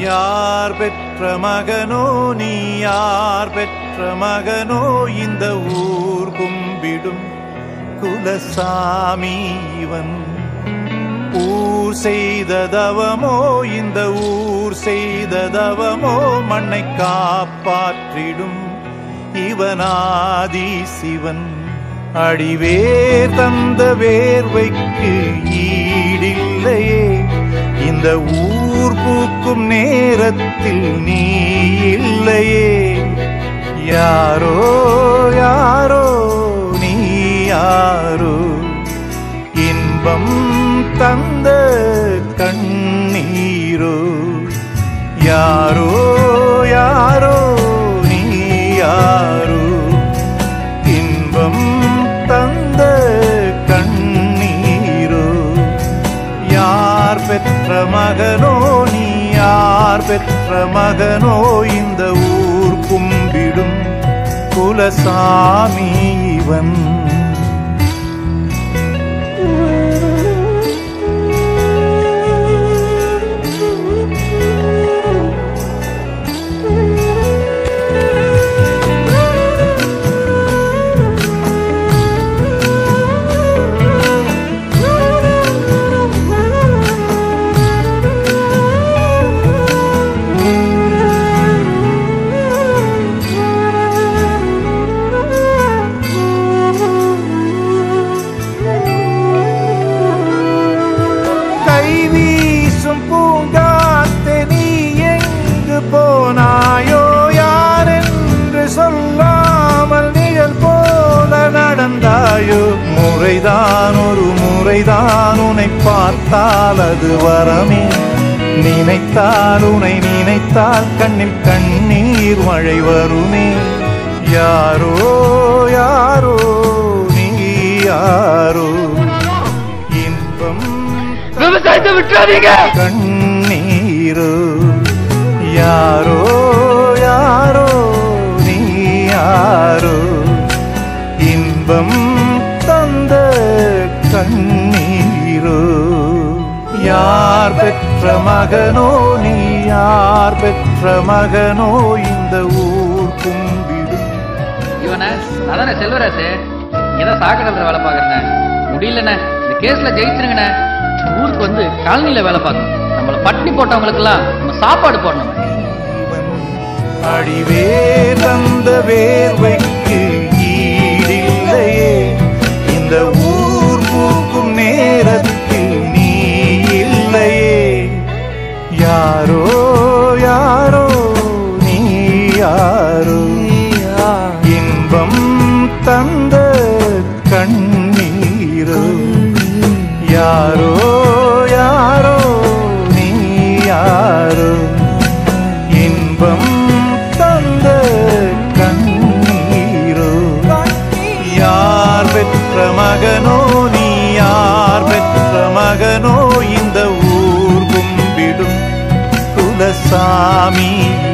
யார் பெற்ற மகனோ நீ யார் பெற்ற மகனோ இந்த ஊர் கும்பிடும் குலசாமி இவன். ஊர் செய்ததவமோ இந்த ஊர் செய்ததவமோ மண்ணை காப்பாற்றிடும் இவனாதி சிவன். அடிவேர் தந்த வேர்வைக்கு ஈடில்லையே இந்த ஊர் பூக்கும் நேரத்தில் நீ இல்லையே. யாரோ யாரோ நீ யாரோ? இன்பம் தந்த கண்ணீரோ? யாரோ யாரோ நீ யாரோ? இன்பம் தந்த கண்ணீரோ? யார் பெற்ற மகனோ? நீ பெற்ற மகனோ இந்த ஊர் கும்பிடும் குலசாமி இவன். முறைதான் ஒரு முறைதான் உன்னை பார்த்தால் அது வரமே. நினைத்தால் உன்னை நினைத்தால் கண்ணில் கண்ணீர் மழை வருமே. யாரோ யாரோ நீ யாரோ? இன்பம் விவசாயத்தை விட்டுறாதீங்க. கண்ணீரோ? யார் பெற்ற மகனோ நீ யார் பெற்ற மகனோ இந்த ஊர் கும்பிடு. இவன அதானே செல்வராசு? ஏதோ சாக்கு நல்ல வேலை பாக்குறேன் முடியலண்ணே இந்த கேஸ்ல ஜெயிச்சிருங்கண்ணே. ஊருக்கு வந்து காலனியில வேலை பார்க்கணும். நம்மள பட்டினி போட்டவங்களுக்கெல்லாம் நம்ம சாப்பாடு போடணும். அடிவே தந்த வேர்வைக்கு ஈடில்லையே. இந்த ஊர் mía